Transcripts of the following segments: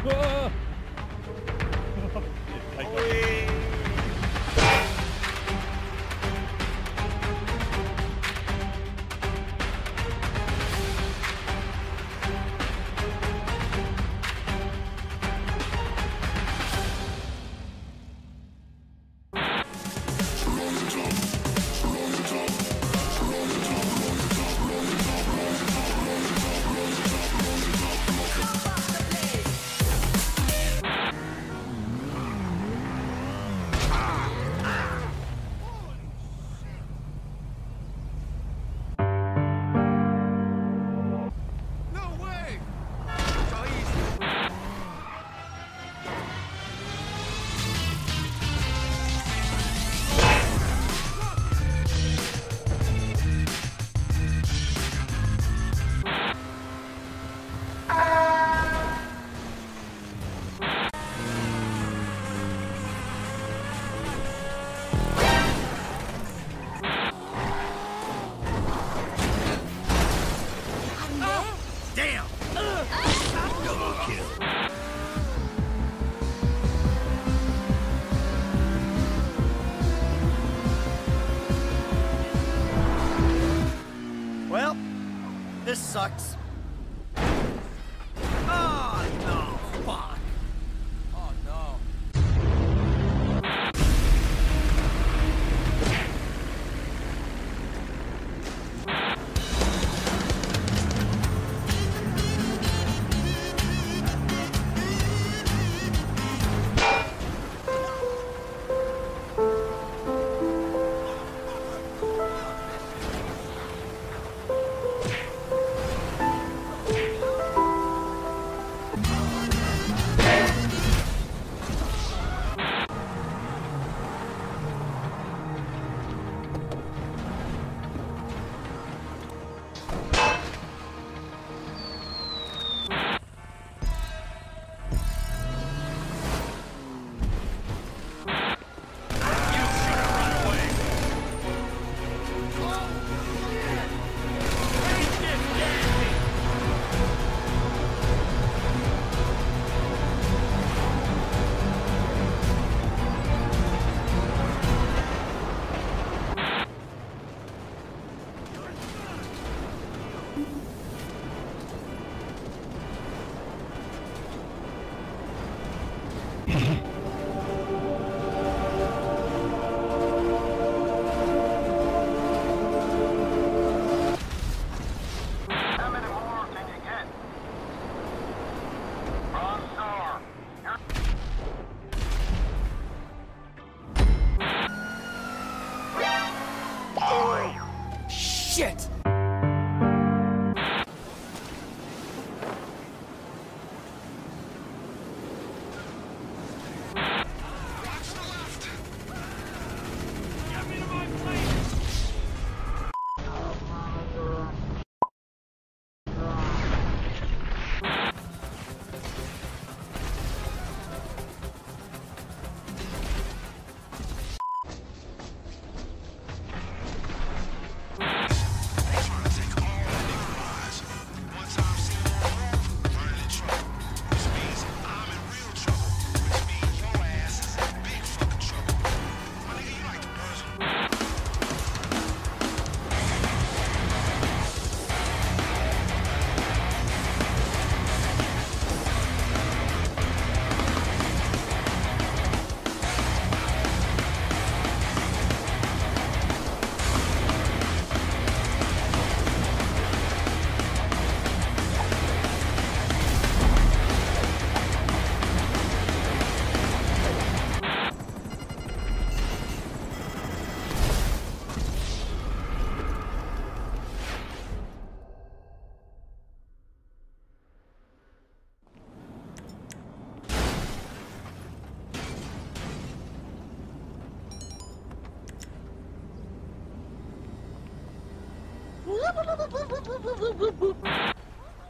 Ah! Sucks.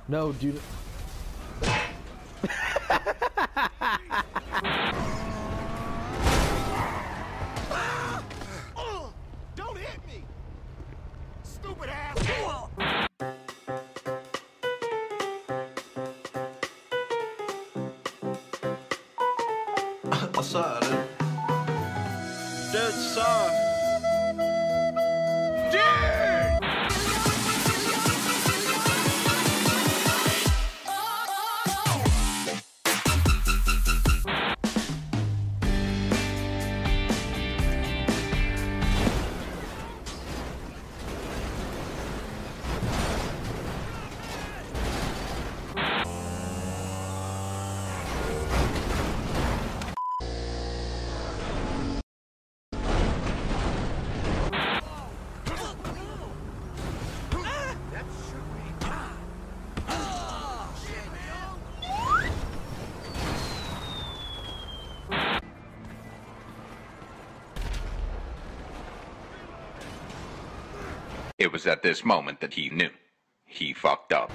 No, dude. Don't hit me! Stupid ass! passare. Dödsar! It was at this moment that he knew. He fucked up.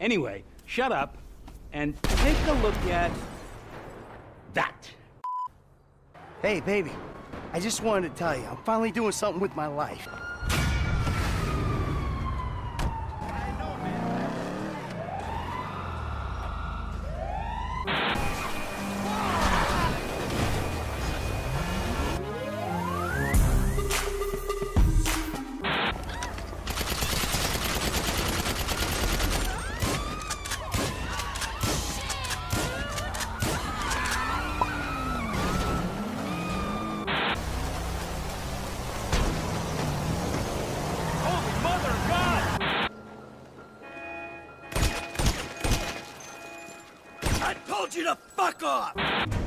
Anyway, shut up and take a look at that. Hey, baby. I just wanted to tell you, I'm finally doing something with my life. I told you to fuck off!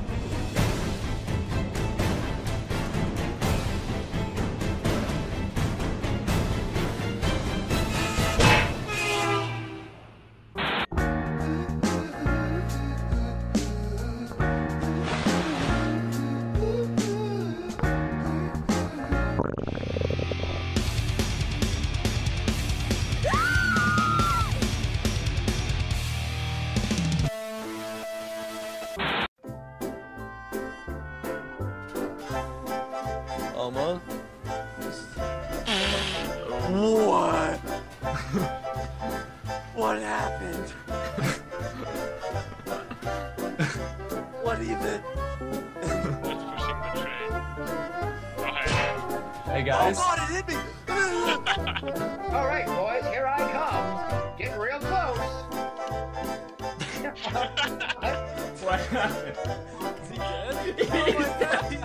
Guys. Oh God, it hit me! All right, boys, here I come. Getting real close. What happened? Oh, Is he dead?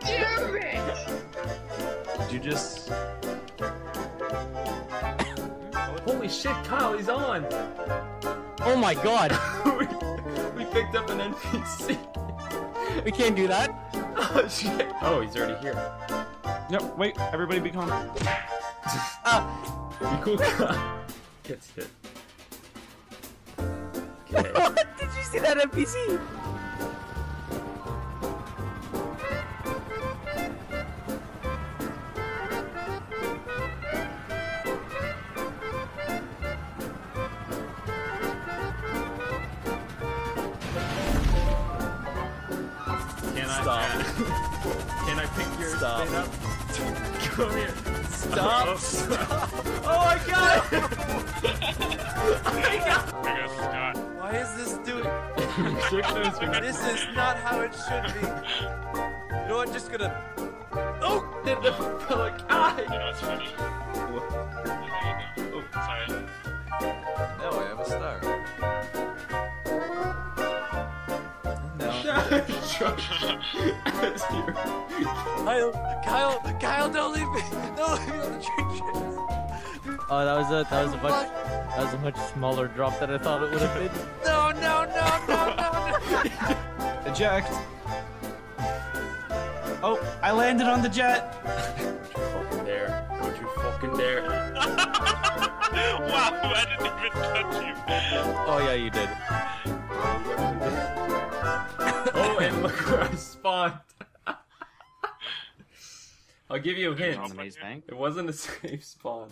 Damn it! Did you just? Holy shit, Kyle, he's on! Oh my god, we, we picked up an NPC. we can't do that. Oh shit! Oh, he's already here. Yep, wait, everybody be calm. Ah. You cool, Kyle? Gets hit. Okay. Did you see that NPC? Can I? Stop. Uh, can I pick your Stop. Come here. Stop. Oh, oh my god! Why is this doing? Shake those fingers. This is not how it should be. You know what? Just gonna. Oh! Did the propeller guy? Now I Kyle, Kyle, Kyle, don't leave me! Don't leave me on the trenches! Oh, that was a that was a much that was a much smaller drop than I thought it would have been. No, no, no, no, no, no! Eject. Oh, I landed on the jet. fucking there. Don't you fucking dare. wow, I didn't even touch you. Oh yeah, you did. Look where I spawned. I'll give you a hint. It wasn't a safe spawn.